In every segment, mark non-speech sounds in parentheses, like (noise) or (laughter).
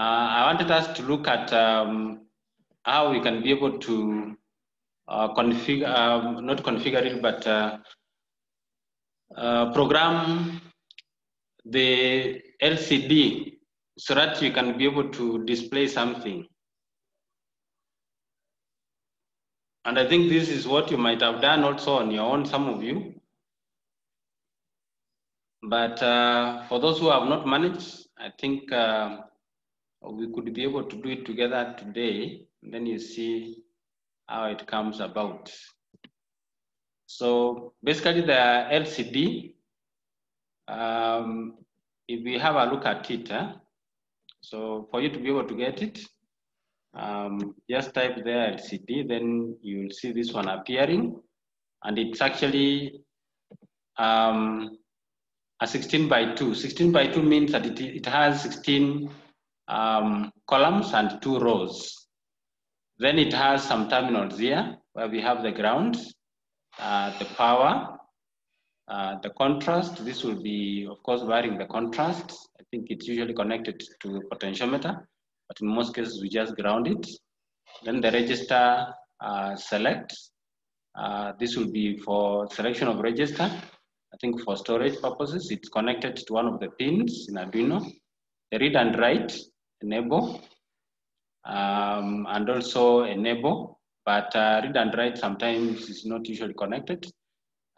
I wanted us to look at um, how we can be able to uh, configure, um, not configure it, but uh, uh, program the LCD so that you can be able to display something. And I think this is what you might have done also on your own, some of you. But uh, for those who have not managed, I think uh, we could be able to do it together today. And then you see how it comes about. So basically the LCD, um, if we have a look at it, huh? so for you to be able to get it, um, just type there LCD, then you'll see this one appearing. And it's actually um, a 16 by 2. 16 by 2 means that it, it has 16 um, columns and two rows. Then it has some terminals here where we have the ground, uh, the power, uh, the contrast. This will be, of course, varying the contrast. I think it's usually connected to the potentiometer, but in most cases we just ground it. Then the register uh, select. Uh, this will be for selection of register. I think for storage purposes, it's connected to one of the pins in Arduino. The read and write, enable, um, and also enable, but uh, read and write sometimes is not usually connected,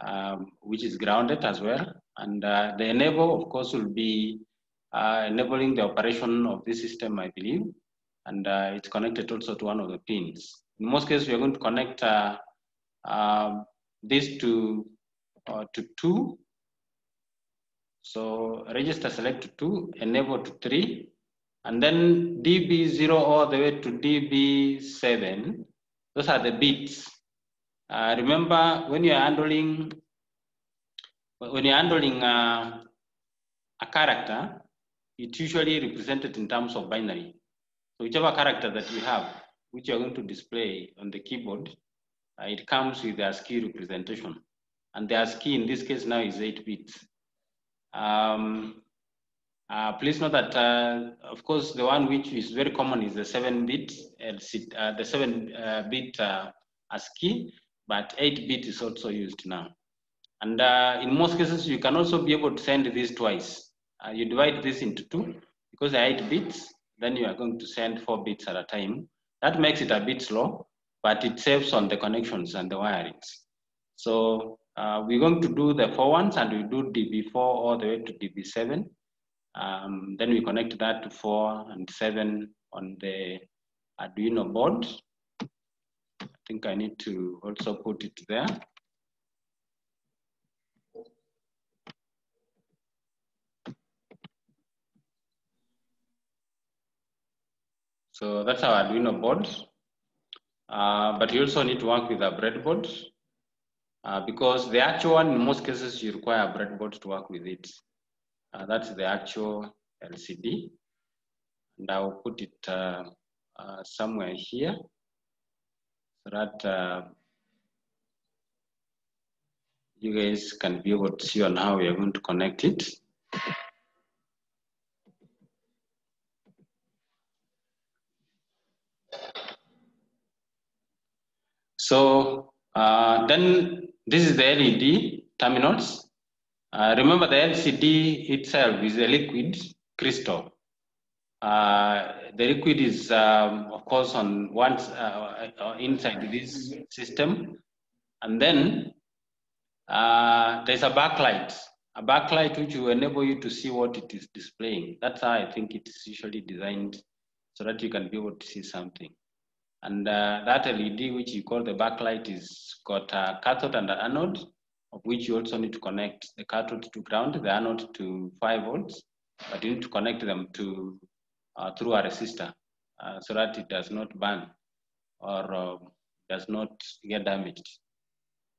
um, which is grounded as well. And uh, the enable, of course, will be uh, enabling the operation of this system, I believe, and uh, it's connected also to one of the pins. In most cases, we are going to connect uh, um, this to, uh, to two. So register select to two, enable to three, and then DB0 all the way to DB7, those are the bits. Uh, remember, when you're handling, when you're handling uh, a character, it's usually represented in terms of binary. So whichever character that you have, which you're going to display on the keyboard, uh, it comes with the ASCII representation. And the ASCII in this case now is eight bits. Um, uh, please note that, uh, of course, the one which is very common is the 7-bit, uh, the 7-bit uh, ASCII, but 8-bit is also used now. And uh, in most cases, you can also be able to send this twice. Uh, you divide this into two, because they're 8 bits, then you are going to send 4 bits at a time. That makes it a bit slow, but it saves on the connections and the wirings. So we're going to do the 4 ones, and we do DB4 all the way to DB7. Um, then we connect that to four and seven on the Arduino board. I think I need to also put it there. So that's our Arduino board. Uh, but you also need to work with a breadboard uh, because the actual one, in most cases, you require a breadboard to work with it. Uh, that's the actual LCD. And I'll put it uh, uh, somewhere here so that uh, you guys can be able to see on how we are going to connect it. So uh, then this is the LED terminals. Uh, remember the LCD itself is a liquid crystal. Uh, the liquid is, um, of course, on one uh, inside this system, and then uh, there's a backlight, a backlight which will enable you to see what it is displaying. That's how I think it's usually designed, so that you can be able to see something. And uh, that LED, which you call the backlight, is got a cathode and an anode of which you also need to connect the cathode to ground, the anode to 5 volts, but you need to connect them to uh, through a resistor uh, so that it does not burn or uh, does not get damaged.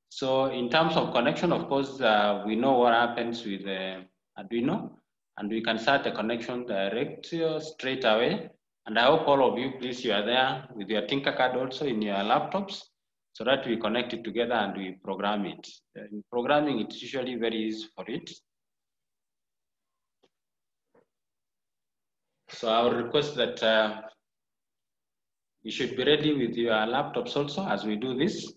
So in terms of connection, of course, uh, we know what happens with the Arduino, and we can start the connection direct straight away. And I hope all of you, please, you are there with your Tinkercad also in your laptops so that we connect it together and we program it. In programming, it's usually very easy for it. So I would request that uh, you should be ready with your laptops also as we do this.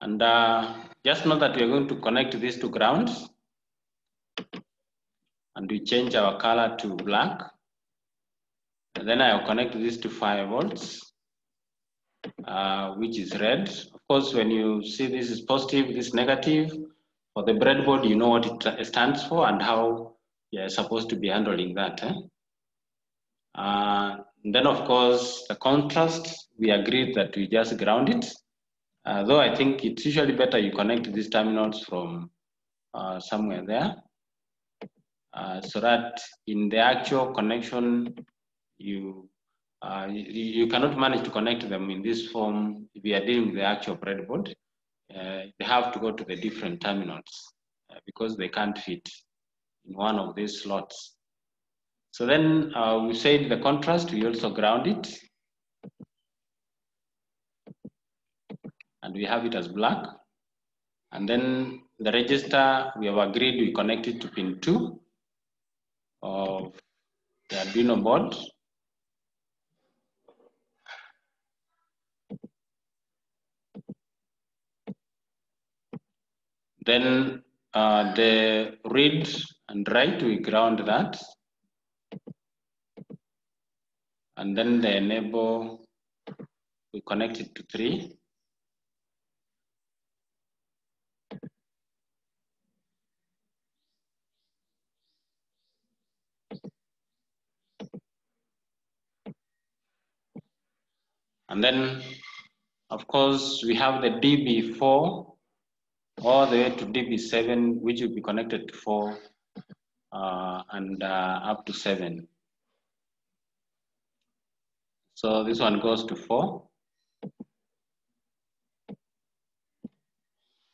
And uh, just know that we are going to connect this to ground. And we change our color to black. And then I'll connect this to 5 volts, uh, which is red. Of course, when you see this is positive, this is negative, for the breadboard, you know what it stands for and how you're supposed to be handling that. Eh? Uh, then, of course, the contrast, we agreed that we just ground it. Uh, though I think it's usually better you connect these terminals from uh, somewhere there. Uh, so that in the actual connection, you, uh, you, you cannot manage to connect them in this form if you are dealing with the actual breadboard. Uh, they have to go to the different terminals uh, because they can't fit in one of these slots. So then uh, we said the contrast, we also ground it. And we have it as black. And then the register, we have agreed we connect it to pin two of the Arduino board. Then uh, the read and write, we ground that. And then the enable, we connect it to three. And then, of course, we have the DB4 all the way to DB7, which will be connected to 4 uh, and uh, up to 7. So this one goes to 4.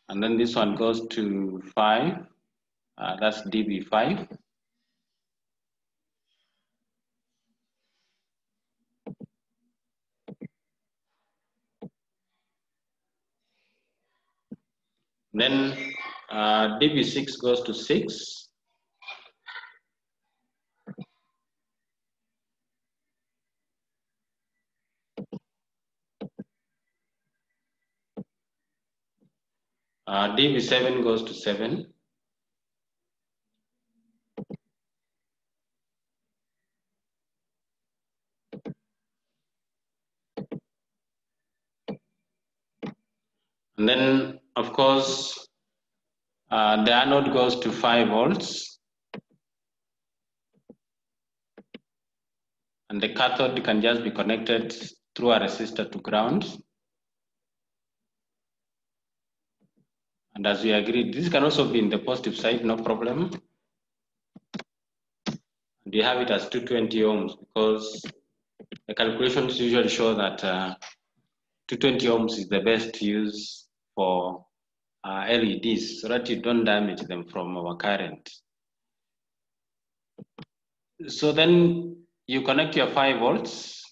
And then this one goes to 5. Uh, that's DB5. Then uh, DB6 goes to 6. Uh, DB7 goes to 7. And then, of course, uh, the anode goes to 5 volts. And the cathode can just be connected through a resistor to ground. And as we agreed, this can also be in the positive side, no problem. And we have it as 220 ohms because the calculations usually show that uh, 220 ohms is the best use for uh, LEDs so that you don't damage them from our current. So then you connect your 5 volts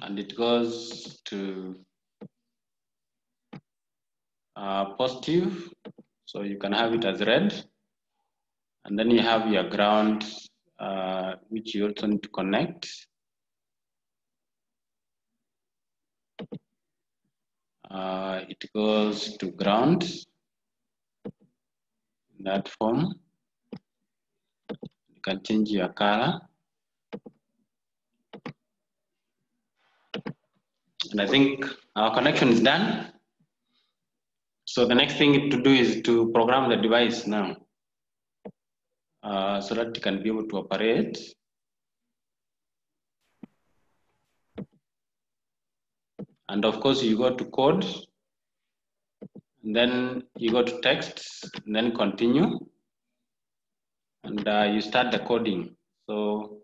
and it goes to uh, positive, so you can have it as red. And then you have your ground, uh, which you also need to connect. Uh, it goes to ground in that form. You can change your color. And I think our connection is done. So the next thing to do is to program the device now uh, so that it can be able to operate. And of course, you go to code, then you go to text, then continue, and uh, you start the coding. So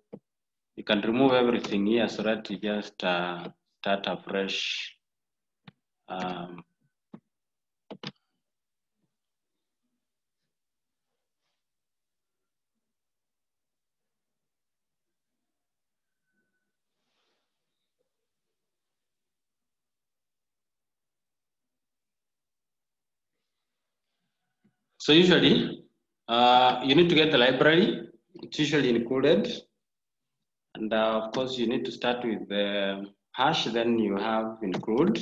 you can remove everything here so that you just uh, start afresh. Um, So usually, uh, you need to get the library. It's usually included. And uh, of course, you need to start with the hash, then you have include.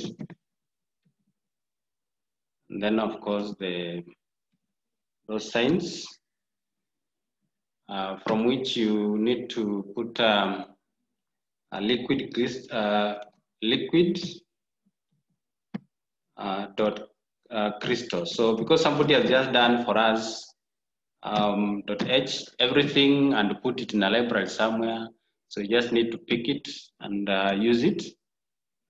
And then of course, the those signs uh, from which you need to put um, a liquid uh, liquid uh, dot uh, crystal. So because somebody has just done for us um, h everything and put it in a library somewhere, so you just need to pick it and uh, use it.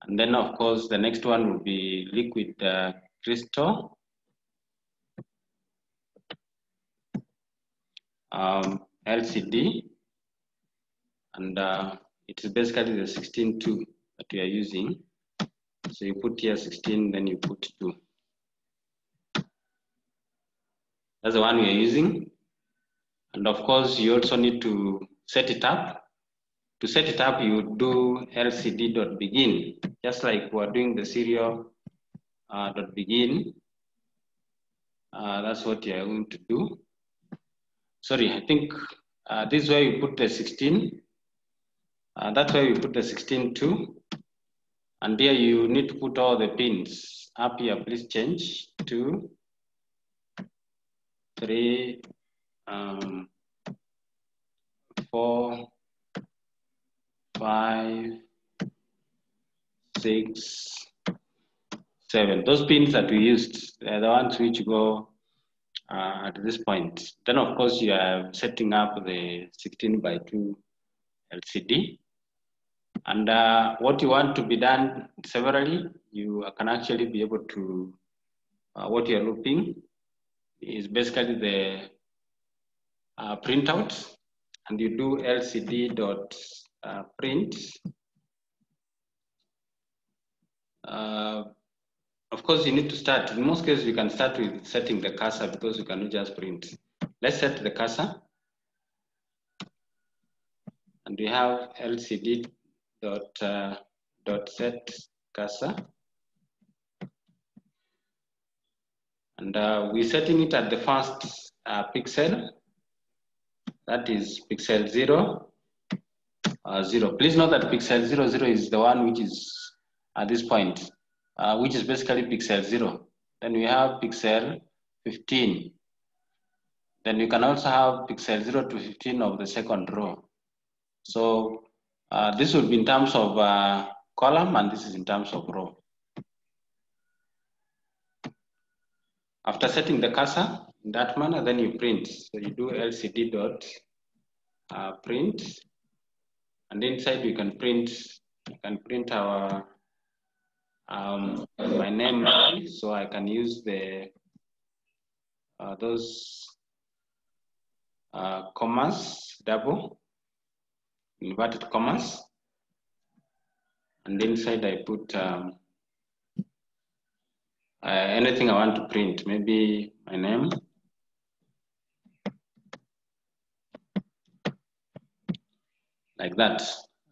And then of course the next one will be liquid uh, crystal. Um, LCD and uh, it is basically the 16.2 that we are using. So you put here 16, then you put 2. That's the one we are using. And of course, you also need to set it up. To set it up, you do lcd.begin, just like we're doing the serial uh, dot begin. Uh, that's what you're going to do. Sorry, I think uh, this is where you put the 16. Uh, that's where you put the 16 too. And here you need to put all the pins. Up here, please change to three, um, four, five, six, seven. Those pins that we used, they're the ones which go uh, at this point. Then of course you are setting up the 16 by 2 LCD. And uh, what you want to be done severally, you can actually be able to, uh, what you're looping is basically the uh, printout and you do lcd dot uh, print. Uh, of course, you need to start. In most cases, you can start with setting the cursor because you cannot just print. Let's set the cursor. And we have lcd dot, uh, dot set cursor. And uh, we're setting it at the first uh, pixel. That is pixel zero, uh, zero. Please note that pixel zero, zero is the one which is at this point, uh, which is basically pixel zero. Then we have pixel 15. Then you can also have pixel zero to 15 of the second row. So uh, this would be in terms of uh, column and this is in terms of row. After setting the cursor in that manner, then you print. So you do lcd dot uh, print, and inside you can print. You can print our um, my name, so I can use the uh, those uh, commas double inverted commas, and inside I put. Um, uh, anything I want to print, maybe my name. Like that.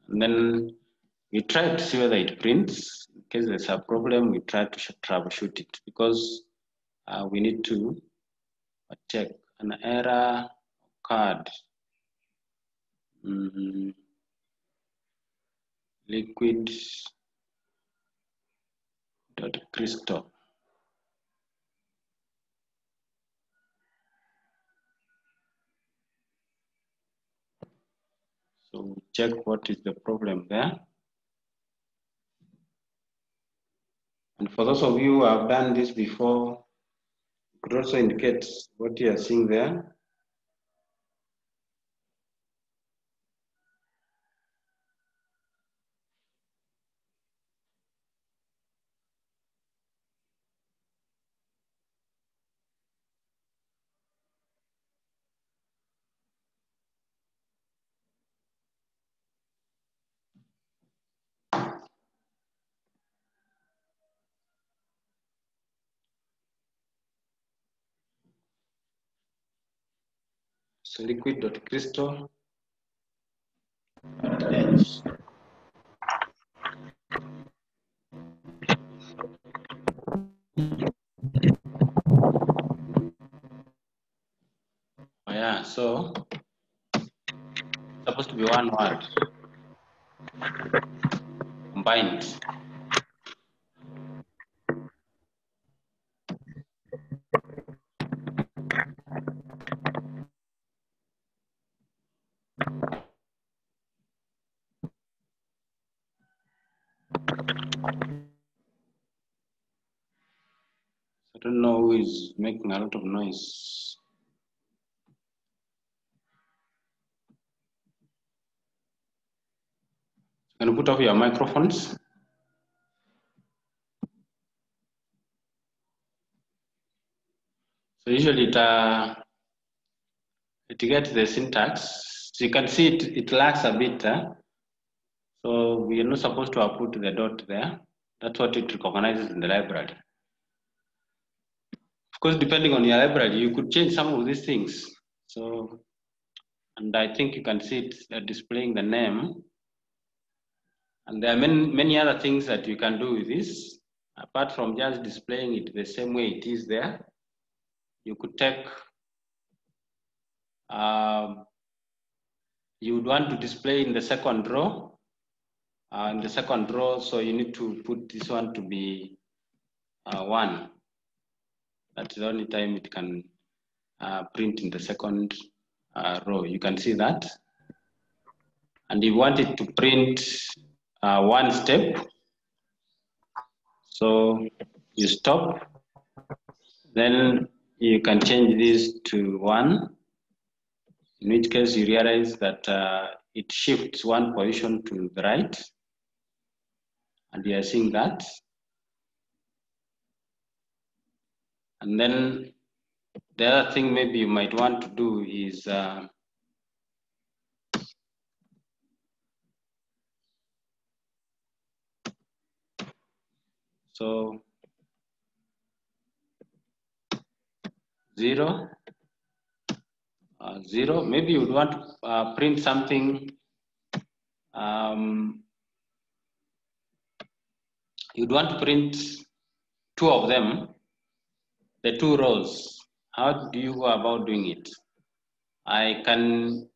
And then we try to see whether it prints. In case there's a problem, we try to troubleshoot it because uh, we need to check an error card. Mm -hmm. Liquid dot crystal. So we check what is the problem there. And for those of you who have done this before, could also indicate what you are seeing there. liquid.crystal edge. Yeah, so supposed to be one word combined. Making a lot of noise. Can you put off your microphones? So usually it, uh, it gets the syntax. So you can see it, it lacks a bit. Huh? So we are not supposed to have put the dot there. That's what it recognizes in the library. Course, depending on your library, you could change some of these things. So, and I think you can see it uh, displaying the name. And there are many, many other things that you can do with this. Apart from just displaying it the same way it is there, you could take, um, you would want to display in the second row. Uh, in the second row, so you need to put this one to be uh, one. That's the only time it can uh, print in the second uh, row. You can see that. And you want it to print uh, one step. So you stop, then you can change this to one, in which case you realize that uh, it shifts one position to the right. And you are seeing that. And then the other thing maybe you might want to do is uh, so zero, uh, zero. Maybe you would want to uh, print something. Um, you'd want to print two of them the two rows. How do you go about doing it? I can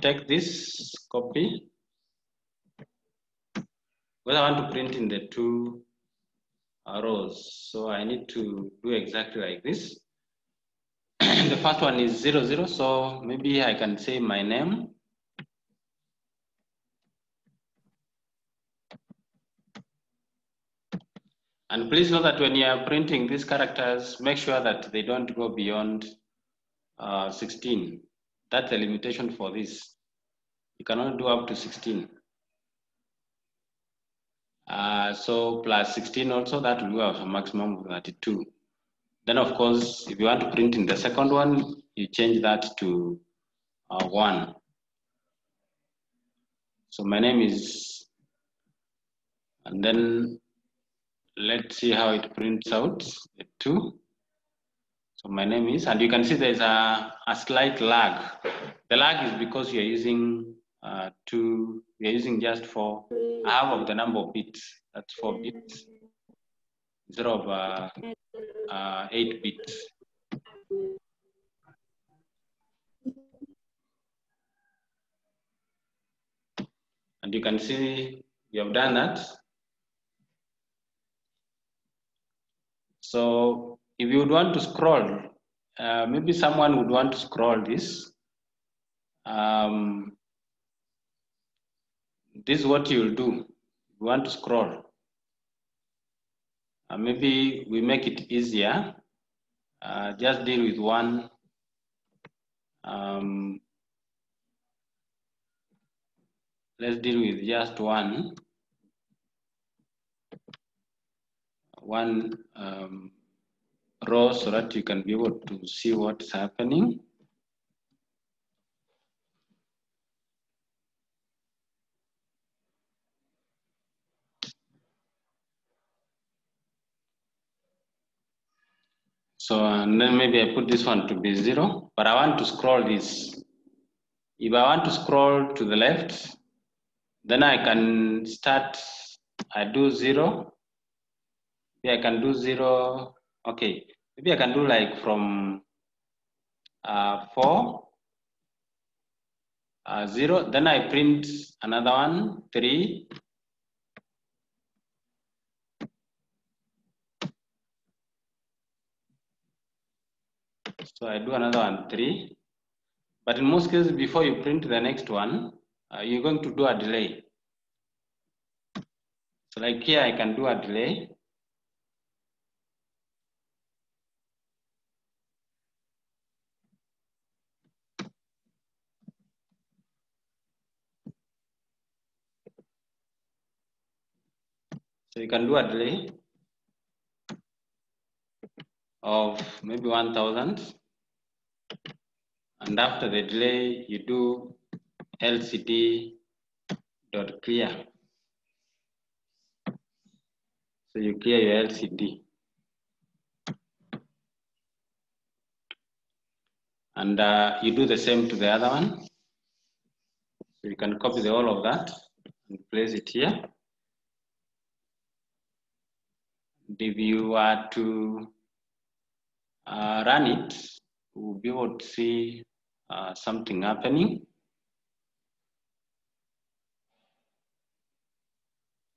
take this copy because I want to print in the two uh, rows. So I need to do exactly like this. (clears throat) the first one is zero, zero. So maybe I can say my name. And please know that when you are printing these characters, make sure that they don't go beyond uh, 16. That's the limitation for this. You cannot do up to 16. Uh, so plus 16 also, that will have a maximum of 32. Then of course, if you want to print in the second one, you change that to uh, one. So my name is, and then let's see how it prints out, the two. So my name is, and you can see there's a, a slight lag. The lag is because you're using uh, two, you're using just for half of the number of bits. That's four bits. Instead of uh, uh, eight bits. And you can see we have done that. So if you would want to scroll, uh, maybe someone would want to scroll this. Um, this is what you'll do. You want to scroll. Uh, maybe we make it easier. Uh, just deal with one. Um, let's deal with just one. One um, row so that you can be able to see what's happening. So and then maybe I put this one to be zero, but I want to scroll this. If I want to scroll to the left, then I can start, I do zero. Maybe I can do zero, okay. Maybe I can do like from uh, four uh, zero. Then I print another one, three. So I do another one, three. But in most cases, before you print the next one, uh, you're going to do a delay. So like here, I can do a delay. So you can do a delay of maybe 1000. And after the delay, you do LCD dot clear. So you clear your LCD. And uh, you do the same to the other one. So you can copy the whole of that and place it here. You are to uh, run it, we'll be able to see uh, something happening.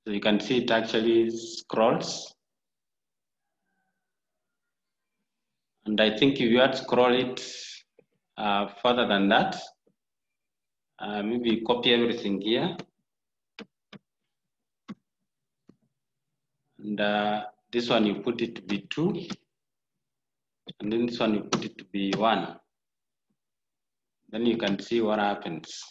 So you can see it actually scrolls. And I think if you had scroll it uh, further than that, uh, maybe copy everything here. And uh, this one you put it to be two. And then this one you put it to be one. Then you can see what happens.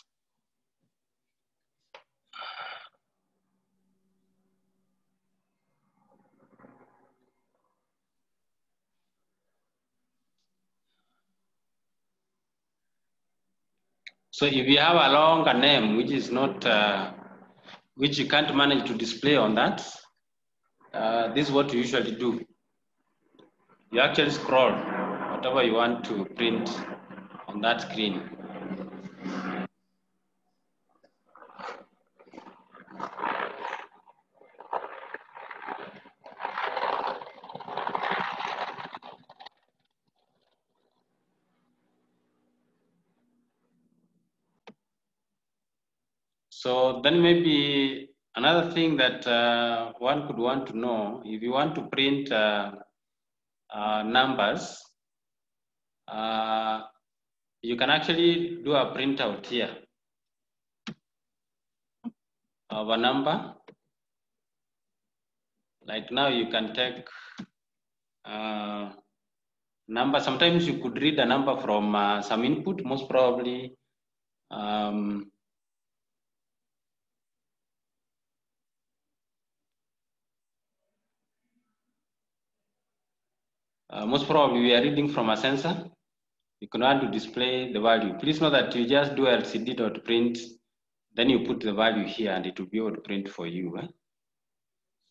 So if you have a longer name, which is not, uh, which you can't manage to display on that, uh, this is what you usually do. You actually scroll whatever you want to print on that screen. So then maybe another thing that uh, one could want to know, if you want to print uh, uh, numbers, uh, you can actually do a printout here of a number. Like now you can take uh, number. Sometimes you could read a number from uh, some input, most probably um, Uh, most probably we are reading from a sensor. You can want to display the value. Please know that you just do lcd.print, then you put the value here and it will be able to print for you. Eh?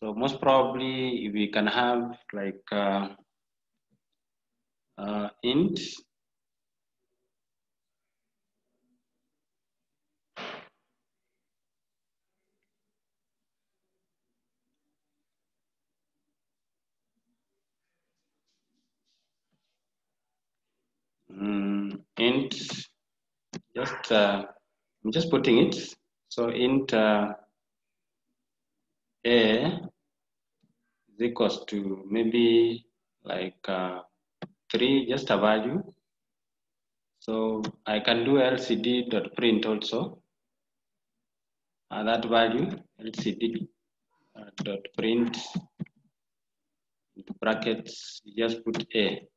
So most probably we can have like uh, uh, int mm, int just uh, I'm just putting it. So int uh, a is equals to maybe like uh, three just a value. So I can do lcd dot print also. Uh, that value lcd uh, dot print brackets just put a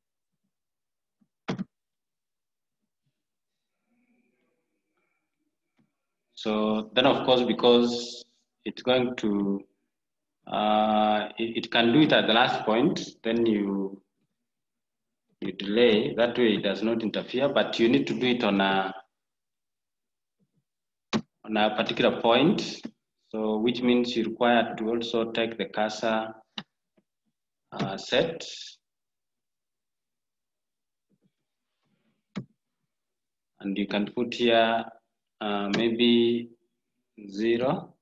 So then of course, because it's going to, uh, it, it, can do it at the last point, then you, you delay, that way it does not interfere, but you need to do it on a, on a particular point. So which means you require to also take the cursor uh, set and you can put here uh, maybe zero.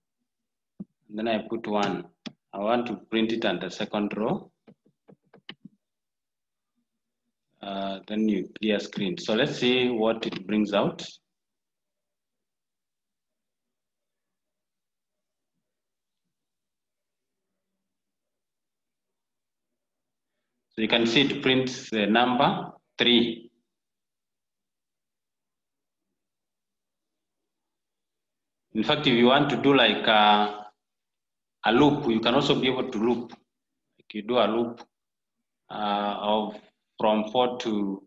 then I put one. I want to print it on the second row. Uh, then you clear screen. So let's see what it brings out. So you can see it prints the number three In fact, if you want to do like a, a loop, you can also be able to loop. Like you do a loop uh, of from four to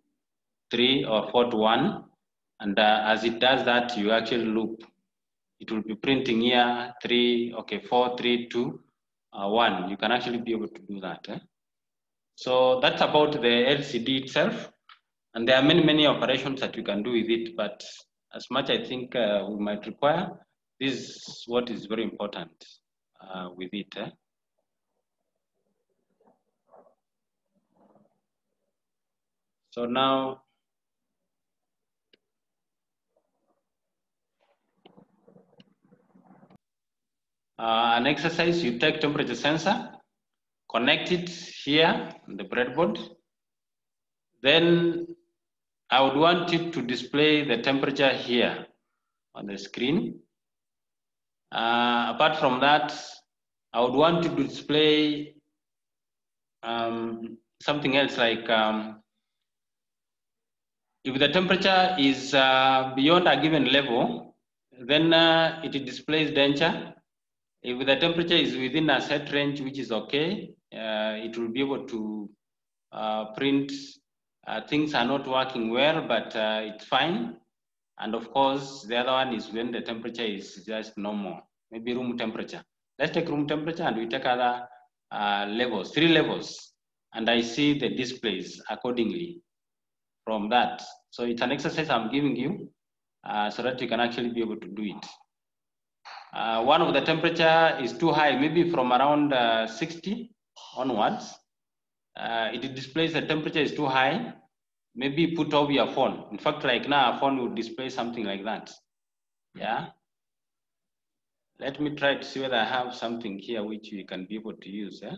three or four to one. And uh, as it does that, you actually loop. It will be printing here three, okay, four, three, two, uh, one. You can actually be able to do that. Eh? So that's about the LCD itself. And there are many, many operations that you can do with it, but as much I think uh, we might require, this is what is very important uh, with it. Eh? So now, uh, an exercise, you take temperature sensor, connect it here on the breadboard. Then I would want it to display the temperature here on the screen. Uh, apart from that, I would want to display um, something else like um, if the temperature is uh, beyond a given level, then uh, it displays danger. If the temperature is within a set range, which is okay, uh, it will be able to uh, print uh, things are not working well, but it's fine. And of course, the other one is when the temperature is just normal, maybe room temperature. Let's take room temperature and we take other uh, levels, three levels, and I see the displays accordingly from that. So it's an exercise I'm giving you uh, so that you can actually be able to do it. Uh, one of the temperature is too high, maybe from around uh, 60 onwards. Uh, it displays the temperature is too high. Maybe put off your phone. In fact, like now, a phone will display something like that. Yeah. Let me try to see whether I have something here which we can be able to use. Eh?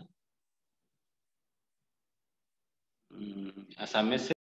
Mm, as a message.